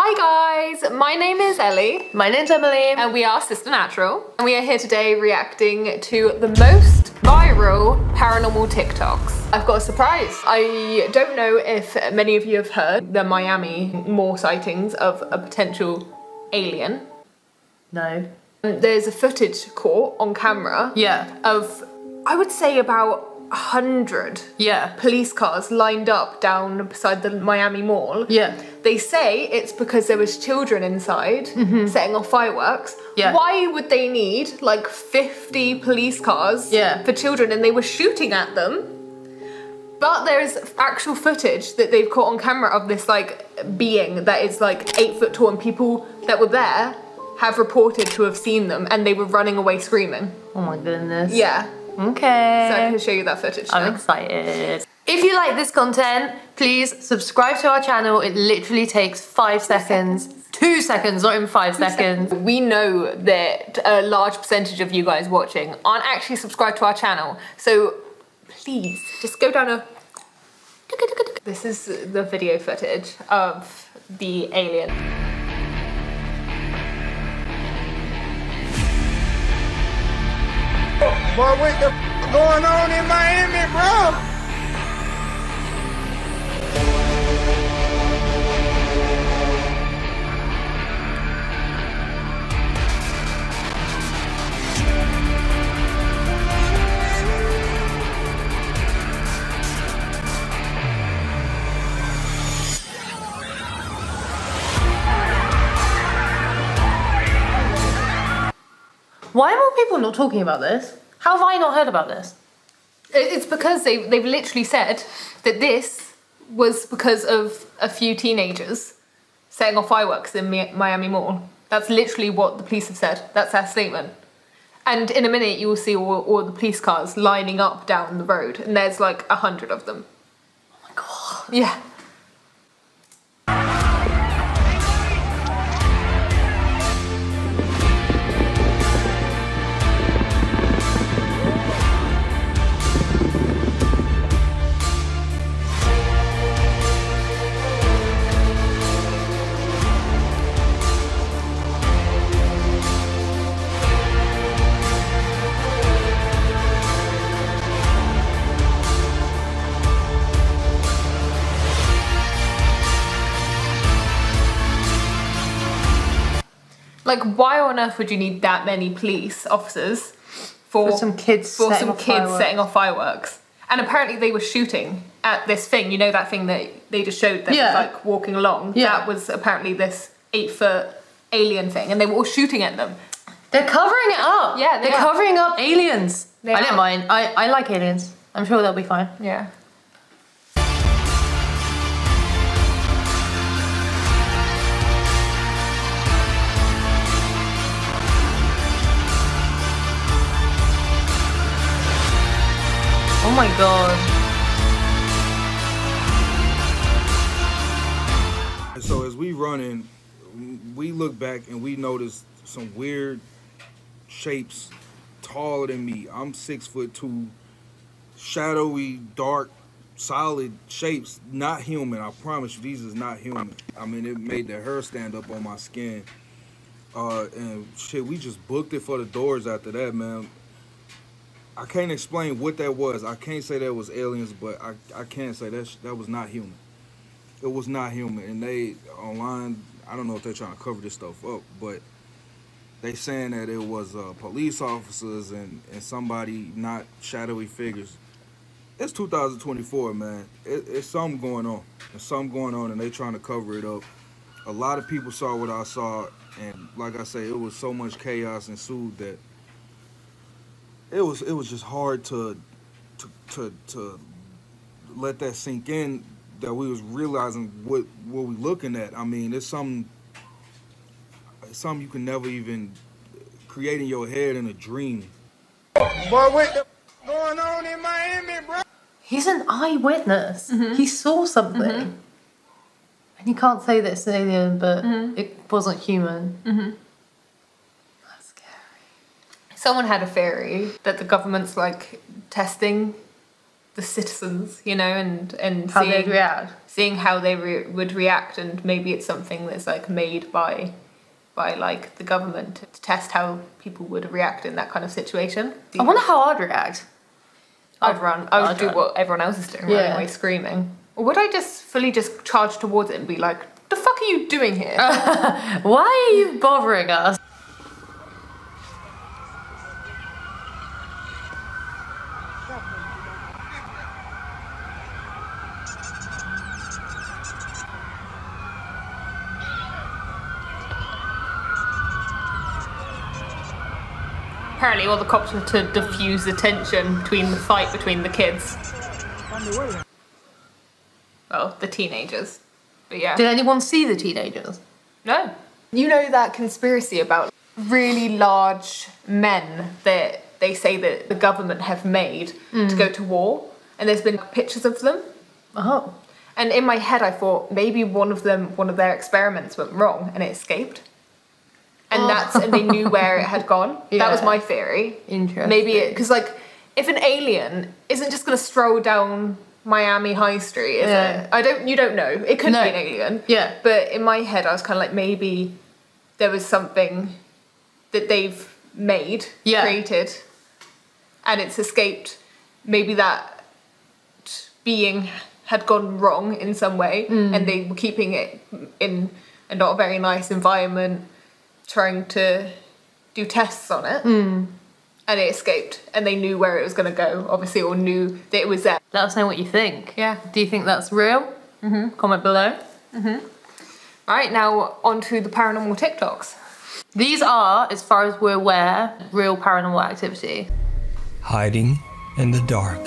Hi guys, my name is Ellie. My name's Emily. And we are Sister Natural. And we are here today reacting to the most viral paranormal TikToks. I've got a surprise. I don't know if many of you have heard the Miami Mall sightings of a potential alien. No. There's a footage caught on camera Yeah. of, I would say about hundred Yeah. police cars lined up down beside the Miami Mall. Yeah. They say it's because there was children inside setting off fireworks. Mm-hmm. Yeah. Why would they need like 50 police cars Yeah. for children and they were shooting at them? But there's actual footage that they've caught on camera of this like being that is like eight foot tall and people that were there have reported to have seen them and they were running away screaming. Oh my goodness. Yeah. Okay. So I can show you that footage I'm now. excited. If you like this content, please subscribe to our channel. It literally takes five seconds. Two seconds, not even five seconds. We know that a large percentage of you guys watching aren't actually subscribed to our channel. So please just go down a. This is the video footage of the alien. Boy, what the going on in Miami, bro? Why are more people not talking about this? How have I not heard about this? It's because they, they've literally said that this was because of a few teenagers setting off fireworks in Miami Mall. That's literally what the police have said. That's their statement. And in a minute, you will see all, all the police cars lining up down the road, and there's like a hundred of them. Oh my god. Yeah. Like, why on earth would you need that many police officers for, For some kids for setting some off kids fireworks. setting off fireworks? And apparently they were shooting at this thing. You know that thing that they just showed that Yeah. was like walking along. Yeah. That was apparently this eight foot alien thing, and they were all shooting at them. They're covering it up. Yeah, they they're are. covering up aliens. They I are. don't mind. I, I like aliens. I'm sure they'll be fine. Yeah. My god. And so as we running, we look back and we notice some weird shapes taller than me. I'm six foot two, shadowy, dark, solid shapes, not human. I promise you, these is not human. I mean, it made the hair stand up on my skin. Uh, and shit, we just booked it for the doors after that, man. I can't explain what that was. I can't say that was aliens, but I, I can say that that was not human. It was not human, and they online. I don't know if they're trying to cover this stuff up, but they saying that it was uh, police officers and and somebody not shadowy figures. It's 2024, man. It, it's something going on. There's something going on, and they trying to cover it up. A lot of people saw what I saw, and like I say, it was so much chaos ensued that it was it was just hard to to to, to let that sink in that we was realizing what what we looking at. I mean, it's something it's something you can never even create in your head in a dream. Boy, what the going on in Miami, bro? He's an eyewitness. Mm-hmm. He saw something. And you can't say that it's an alien, but Mm-hmm. it wasn't human. That's scary. Someone had a theory that the government's like testing the citizens, you know, and and How seeing, they'd react. seeing how they re- would react, and maybe it's something that's like made by by like the government to test how people would react in that kind of situation. I wonder how I'd react. I'd run. I would I'd do run. what everyone else is doing, Yeah. running away screaming. Or would I just fully just charge towards it and be like, "The fuck are you doing here?" Why are you bothering us? Apparently, all the cops were to diffuse the tension between the fight between the kids. Well, the teenagers. But yeah. Did anyone see the teenagers? No. You know that conspiracy about really large men that they say that the government have made to mm. go to war, and there's been pictures of them. Oh. And in my head, I thought maybe one of them, one of their experiments went wrong and it escaped. And Oh. that's and they knew where it had gone. That was my theory. Interesting. Maybe it because like if an alien isn't just gonna stroll down Miami High Street, is Yeah. it? I don't. You don't know. It could No. be an alien. Yeah. But in my head, I was kind of like maybe there was something that they've made, Yeah. created, and it's escaped. Maybe that being had gone wrong in some way, Mm. and they were keeping it in a not very nice environment, trying to do tests on it. Mm. And it escaped, and they knew where it was going to go, obviously, or knew that it was there. Let us know what you think. Yeah. Do you think that's real? Mm-hmm. Comment below. All right, now on to the paranormal TikToks. These are, as far as we're aware, real paranormal activity. Hiding in the dark.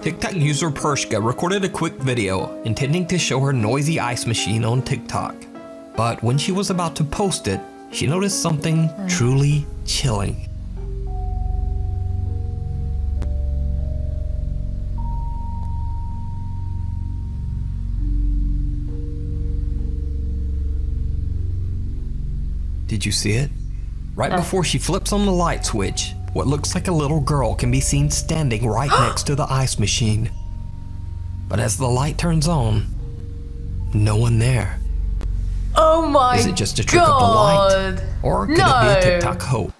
TikTok user Pershka recorded a quick video intending to show her noisy ice machine on TikTok. But when she was about to post it, she noticed something truly chilling. Did you see it? Right oh. before she flips on the light switch, what looks like a little girl can be seen standing right next to the ice machine. But as the light turns on, no one there. Oh my Is it just a trick of the light? Or could no. it be a TikTok hoax?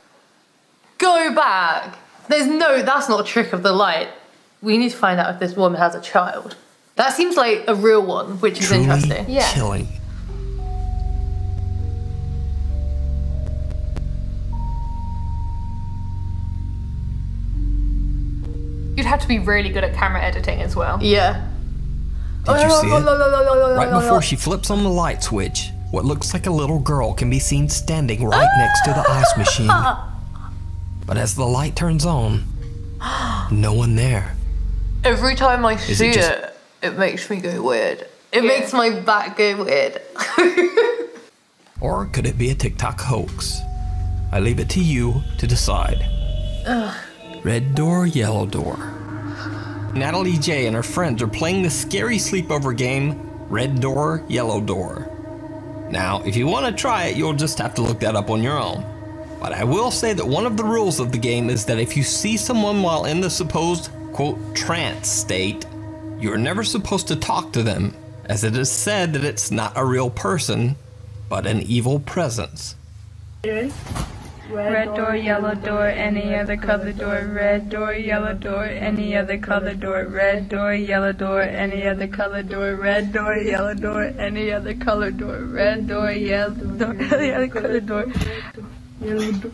Go back. There's no, that's not a trick of the light. We need to find out if this woman has a child. That seems like a real one, which is Truly interesting. Yeah. chilling. You'd have to be really good at camera editing as well. Yeah. Did you see it? Oh, right Right before she flips on the light switch, what looks like a little girl can be seen standing right next to the ice machine. But as the light turns on, no one there. Every time I it see just- it, it makes me go weird. It Yeah. makes my back go weird. Or could it be a TikTok hoax? I leave it to you to decide. Red door, yellow door. Natalie J and her friends are playing the scary sleepover game Red Door, Yellow Door. Now, if you want to try it, you'll just have to look that up on your own. But I will say that one of the rules of the game is that if you see someone while in the supposed, quote, trance state, you're never supposed to talk to them, as it is said that it's not a real person, but an evil presence. Red door, yellow door, any other color door. Red door, yellow door, any other color door. Red door, yellow door, any other color door. Red door, yellow door, any other color door. Red door, yellow door, any other color door. Yellow door.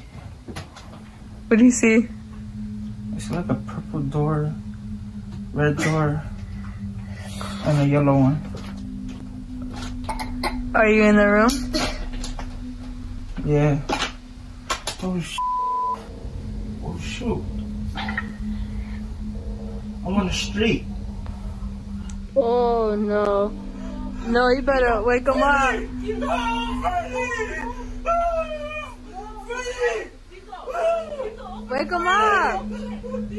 What do you see? It's like a purple door, red door, and a yellow one. Are you in the room? Yeah. Oh sh. Oh shoot. I'm on the street. Oh no. No, you better wake him up. Wake him up. Open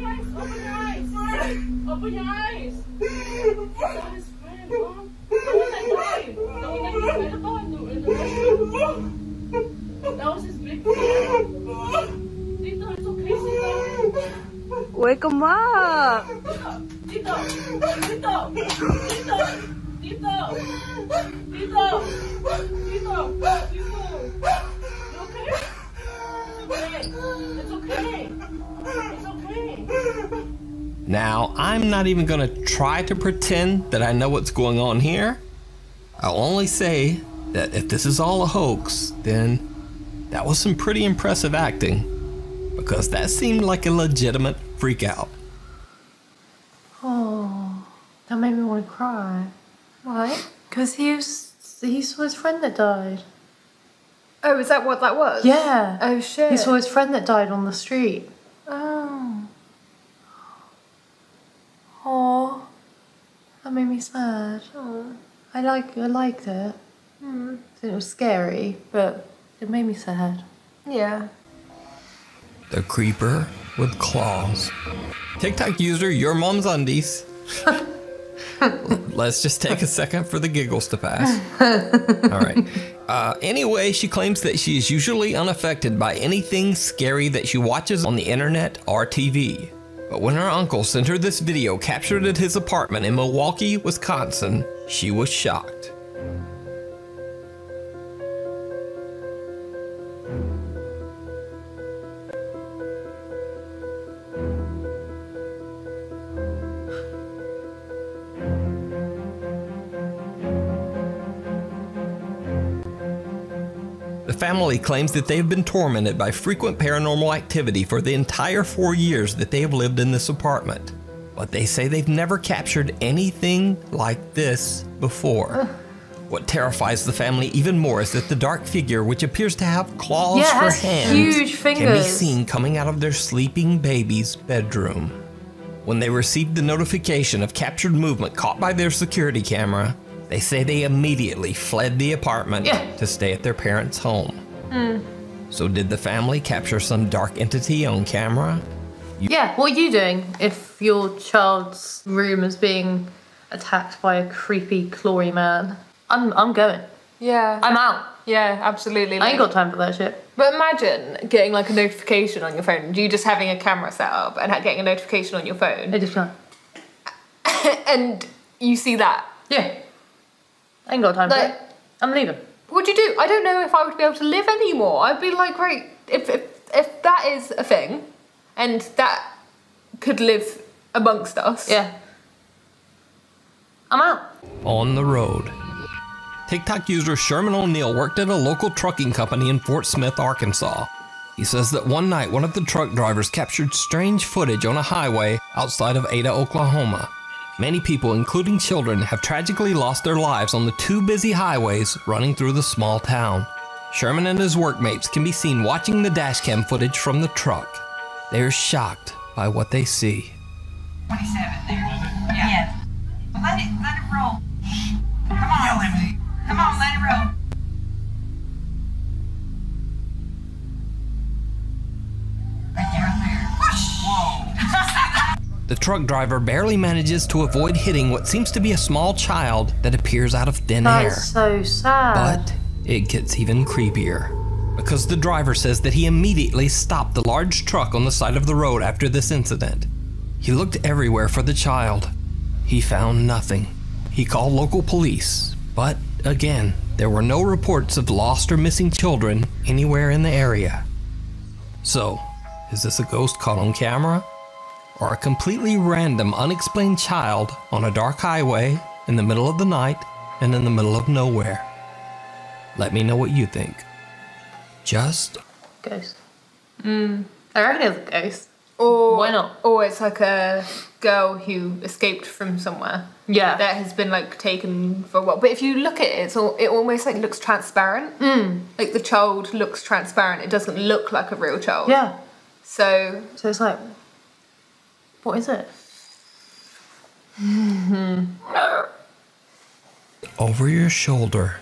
your eyes, open your eyes. Open your eyes. Wake him up. Now, I'm not even gonna try to pretend that I know what's going on here. I'll only say that if this is all a hoax, then that was some pretty impressive acting. Because that seemed like a legitimate freak out. Oh, that made me want to cry. Why? Because he was, he saw his friend that died. Oh, is that what that was? Yeah. Oh shit. He saw his friend that died on the street. Oh. Oh, that made me sad. I like, I liked it. It was scary, but it made me sad. Yeah. The creeper with claws. TikTok user, your mom's undies. Let's just take a second for the giggles to pass. All right. Uh, anyway, she claims that she is usually unaffected by anything scary that she watches on the internet or TV. But when her uncle sent her this video captured at his apartment in Milwaukee, Wisconsin, she was shocked. The family claims that they have been tormented by frequent paranormal activity for the entire four years that they have lived in this apartment. But they say they've never captured anything like this before. What terrifies the family even more is that the dark figure, which appears to have claws Yeah, for hands, huge can be seen coming out of their sleeping baby's bedroom. When they received the notification of captured movement caught by their security camera, they say they immediately fled the apartment Yeah. to stay at their parents' home. Hmm. So, did the family capture some dark entity on camera? Yeah, what are you doing if your child's room is being attacked by a creepy, clawy man? I'm, I'm going. Yeah. I'm out. yeah, absolutely. I ain't got time for that shit. But imagine getting like a notification on your phone. You just having a camera set up and getting a notification on your phone, I just can't. and you see that. Yeah. I ain't got time for Like- it. I'm leaving. What'd you do? I don't know if I would be able to live anymore. I'd be like, right, if if if that is a thing, and that could live amongst us. Yeah. I'm out. On the road. TikTok user Sherman O'Neill worked at a local trucking company in Fort Smith, Arkansas. He says that one night one of the truck drivers captured strange footage on a highway outside of Ada, Oklahoma. Many people, including children, have tragically lost their lives on the two busy highways running through the small town. Sherman and his workmates can be seen watching the dashcam footage from the truck. They are shocked by what they see. 27 there. Yeah. Let it, let it roll. Come on. Come on, let it roll. Right there, right there. Whoosh! Whoa. The truck driver barely manages to avoid hitting what seems to be a small child that appears out of thin air. That's so sad. But it gets even creepier. Because the driver says that he immediately stopped the large truck on the side of the road after this incident. He looked everywhere for the child. He found nothing. He called local police, but again, there were no reports of lost or missing children anywhere in the area. So, is this a ghost caught on camera? Or a completely random, unexplained child on a dark highway in the middle of the night and in the middle of nowhere? Let me know what you think. Just Ghost. Mm, I reckon it's a ghost. Or Why not? Or it's like a girl who escaped from somewhere. Yeah. That has been like taken for a while. But if you look at it, it's all, it almost like looks transparent. Mm. Like the child looks transparent. It doesn't look like a real child. Yeah. So So it's like, what is it? over your shoulder.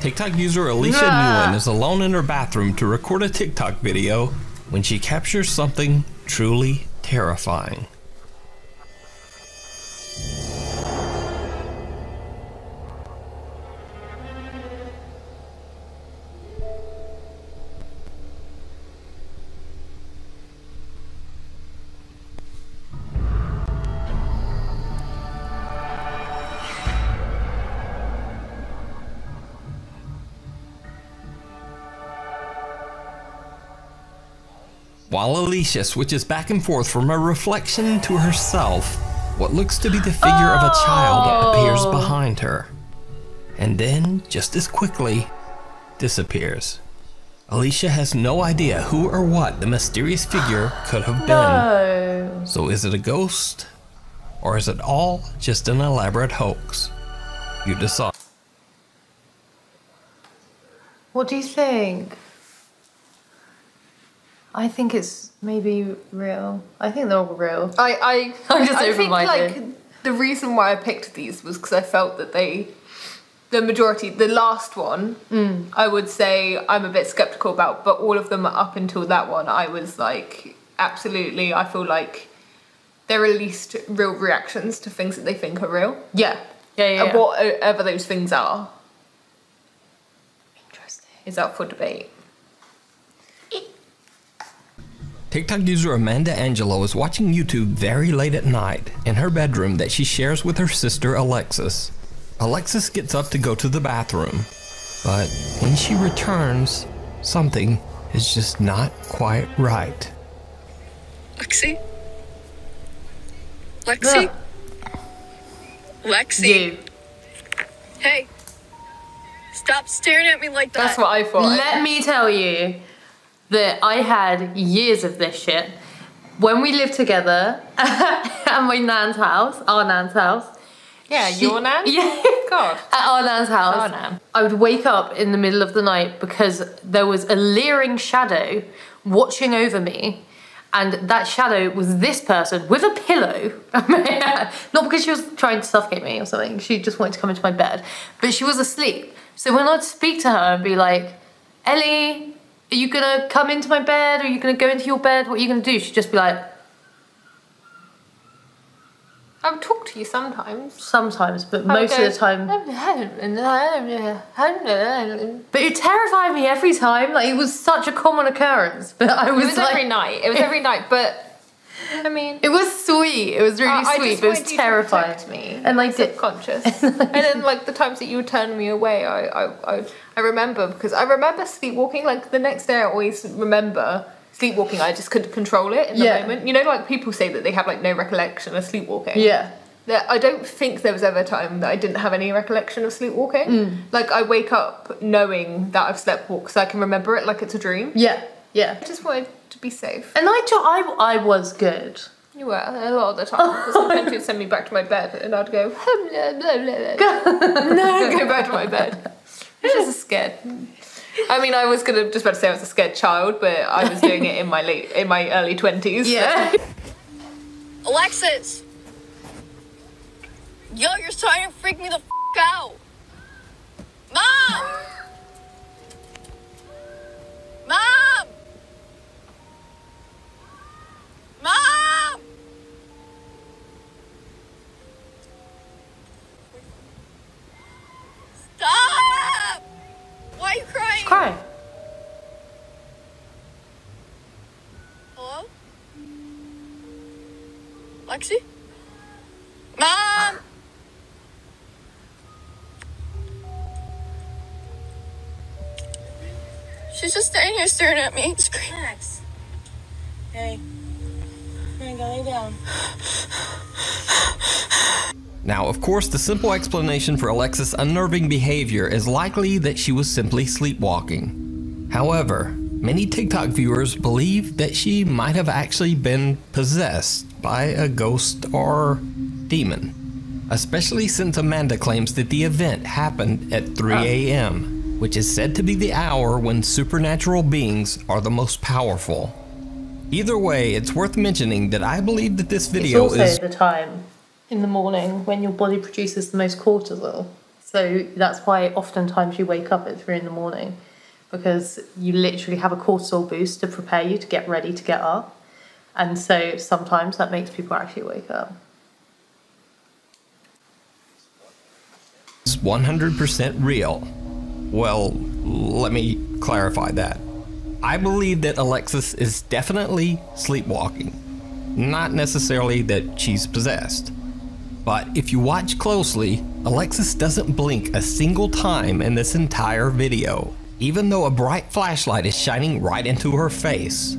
TikTok user Alicia Newland is alone in her bathroom to record a TikTok video when she captures something truly terrifying. While Alicia switches back and forth from a reflection to herself. What looks to be the figure of a child oh. appears behind her, and then, just as quickly, disappears. Alicia has no idea who or what the mysterious figure could have been. No. So is it a ghost? Or is it all just an elaborate hoax? You decide. What do you think? I think it's maybe real. I think they're all real. I I I'm just I think like the reason why I picked these was because I felt that they, the majority, the last one, Mm. I would say I'm a bit skeptical about, but all of them up until that one, I was like absolutely. I feel like they're at least real reactions to things that they think are real, Yeah. Yeah, yeah. yeah. whatever those things are Interesting. is up for debate. TikTok user Amanda Angelo is watching YouTube very late at night in her bedroom that she shares with her sister Alexis. Alexis gets up to go to the bathroom, but when she returns, something is just not quite right. Lexi? Lexi? Lexi? You. Hey. Stop staring at me like that. That's what I thought. Let me tell you that I had years of this shit. When we lived together at my nan's house, our nan's house. yeah, she- your nan. Yeah. God. At our nan's house, Our nan. I would wake up in the middle of the night because there was a leering shadow watching over me. And that shadow was this person with a pillow. Not because she was trying to suffocate me or something. She just wanted to come into my bed. But she was asleep. So when I'd speak to her and be like, Ellie, are you gonna come into my bed? Are you gonna go into your bed? What are you gonna do? She'd just be like, I would talk to you sometimes. sometimes, but most of the time. But it terrified me every time. Like it was such a common occurrence. But I was. It was, was like, every night. It was every night, but I mean, It was sweet. It was really I- I sweet, but it was terrifying to me. And like subconscious. and then like the times that you would turn me away, I, I, I, I remember because I remember sleepwalking. Like the next day, I always remember sleepwalking. I just couldn't control it in the Yeah. moment. You know, like people say that they have like no recollection of sleepwalking. Yeah. That I don't think there was ever a time that I didn't have any recollection of sleepwalking. Mm. Like I wake up knowing that I've sleepwalked, so I can remember it like it's a dream. Yeah. Yeah. I just wanted to be safe. And I, ju- I, I was good. You were a lot of the time. Because sometimes you'd send me back to my bed and I'd go, hmm, blah, blah, blah, blah. no, go back to my bed. I was just scared. I mean, I was gonna just about to say I was a scared child, but I was doing it in my late, in my early twenties. Yeah. Alexis! Yo, you're starting to freak me the f out! Mom! Mom! Mom! Stop! Why are you crying? Cry. Hello? Lexi? Mom! She's just standing here staring at me, screaming. Max. Hey. Hey, go lay down. Now, of course, the simple explanation for Alexis' unnerving behavior is likely that she was simply sleepwalking. However, many TikTok viewers believe that she might have actually been possessed by a ghost or demon. Especially since Amanda claims that the event happened at 3 ah. a.m., which is said to be the hour when supernatural beings are the most powerful. Either way, it's worth mentioning that I believe that this It's video also is the time in the morning when your body produces the most cortisol. So that's why oftentimes you wake up at three in the morning because you literally have a cortisol boost to prepare you to get ready to get up. And so sometimes that makes people actually wake up. It's 100% real. Well, let me clarify that. I believe that Alexis is definitely sleepwalking, not necessarily that she's possessed. But if you watch closely, Alexis doesn't blink a single time in this entire video, even though a bright flashlight is shining right into her face.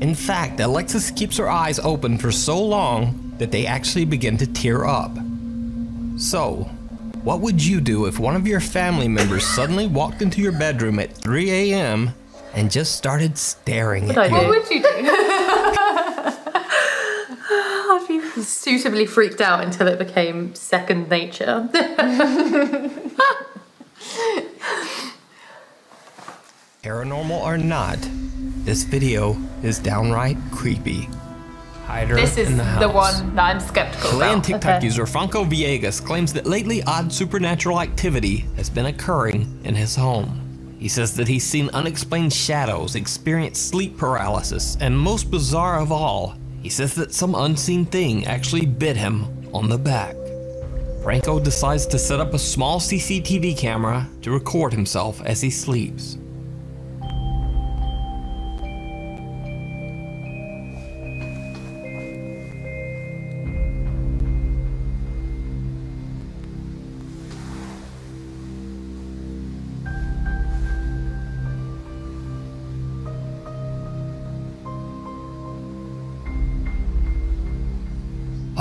In fact, Alexis keeps her eyes open for so long that they actually begin to tear up. So, what would you do if one of your family members suddenly walked into your bedroom at 3 a.m. and just started staring What'd at I you? What would you do? I'd be suitably freaked out until it became second nature. Paranormal or not, this video is downright creepy. Hide her this is in the, the, one that I'm skeptical Chilean about. TikTok Okay. user Franco Villegas claims that lately odd supernatural activity has been occurring in his home. He says that he's seen unexplained shadows, experienced sleep paralysis, and most bizarre of all, he says that some unseen thing actually bit him on the back. Franco decides to set up a small CCTV camera to record himself as he sleeps.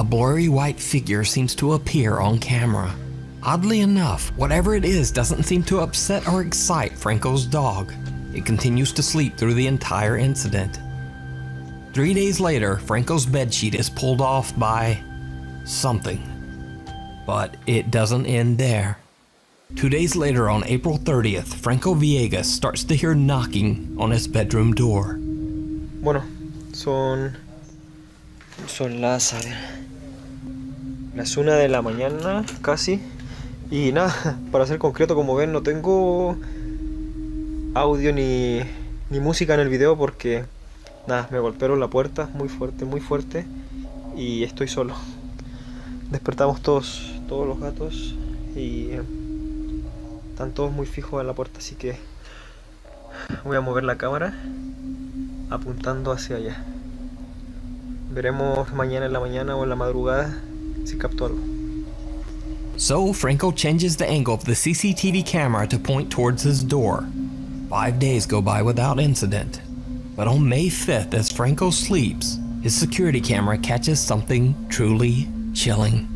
A blurry white figure seems to appear on camera. Oddly enough, whatever it is doesn't seem to upset or excite Franco's dog. It continues to sleep through the entire incident. Three days later, Franco's bedsheet is pulled off by something. But it doesn't end there. Two days later, on April 30th, Franco Villegas starts to hear knocking on his bedroom door. Bueno, son. Son las. A ver. Las una de la mañana, casi. Y nada, para ser concreto, como ven, no tengo audio ni, ni música en el video porque. Nada, me golpearon la puerta muy fuerte, muy fuerte. Y estoy solo. Despertamos todos, todos los gatos. Y. eh, Están todos muy fijos en la puerta, así que. Voy a mover la cámara apuntando hacia allá. Veremos mañana en la mañana o en la madrugada si capto algo. So, Franco changes the angle of the CCTV camera to point towards his door. Five days go by without incident. But on May 5th, as Franco sleeps, his security camera catches something truly chilling.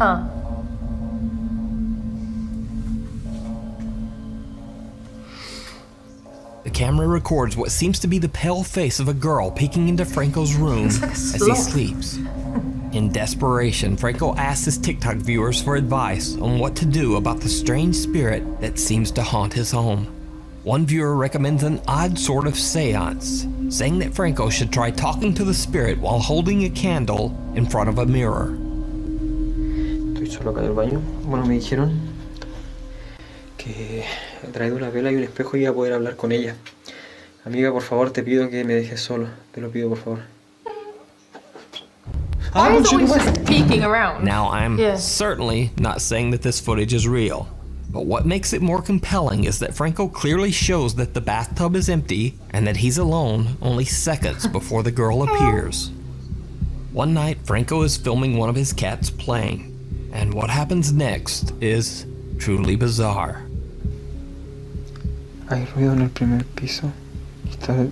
Huh. The camera records what seems to be the pale face of a girl peeking into Franco's room like as he sleeps. In desperation, Franco asks his TikTok viewers for advice on what to do about the strange spirit that seems to haunt his home. One viewer recommends an odd sort of seance, saying that Franco should try talking to the spirit while holding a candle in front of a mirror. Estoy solo acá en el baño. Bueno, me dijeron que he traído una vela y un espejo y iba a poder hablar con ella. Amiga, por favor, te pido que me dejes solo. Te lo pido, por favor. Ah, Why is always just peeking around? Now, I'm Yeah. certainly not saying that this footage is real, but what makes it more compelling is that Franco clearly shows that the bathtub is empty and that he's alone only seconds before the girl appears. One night, Franco is filming one of his cats playing, and what happens next is truly bizarre. Hay ruido en el primer piso. Está...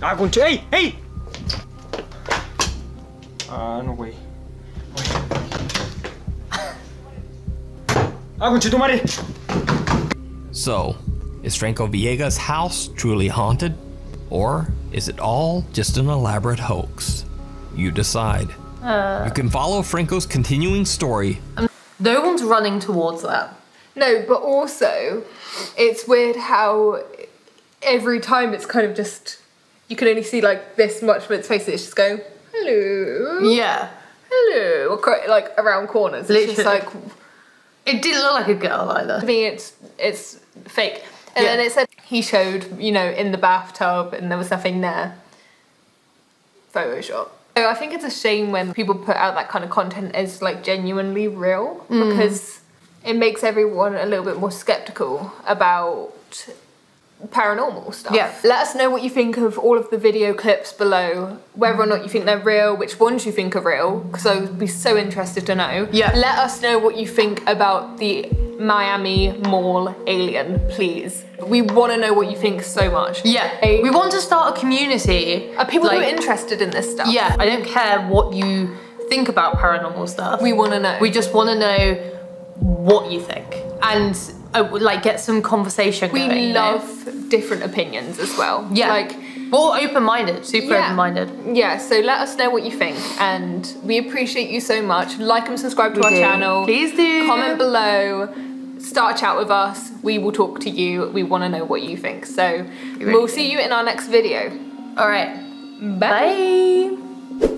¡Ah, conche! ¡Ey! ¡Ey! No, güey. So, is Franco Villegas' house truly haunted? Or is it all just an elaborate hoax? You decide. Uh. you can follow Franco's continuing story um, No one's running towards that. No, but also, it's weird how every time it's kind of just you can only see like this much of its face. It's just going hello, Yeah. hello, like around corners. It's just Literally. like It didn't look like a girl either. to me, it's it's fake. And Yeah. then it said he showed, you know, in the bathtub and there was nothing there. Photoshop. So I think it's a shame when people put out that kind of content as like genuinely real Mm. because it makes everyone a little bit more skeptical about paranormal stuff. Yeah. Let us know what you think of all of the video clips below, whether or not you think they're real, which ones you think are real, because I would be so interested to know. Yeah. Let us know what you think about the Miami Mall alien, please. We want to know what you think so much. Yeah, Okay? we want to start a community. Are people who are interested in this stuff? Yeah, I don't care what you think about paranormal stuff. We want to know. We just want to know what you think and uh, like get some conversation we going. you know? love different opinions as well. Yeah. Like We're all open-minded, super Yeah. open-minded. Yeah, so let us know what you think, and we appreciate you so much. Like and subscribe to We our do. channel. Please do. Comment below. Start a chat with us. We will talk to you. We want to know what you think. So really we'll do. see you in our next video. All right. Bye. Bye.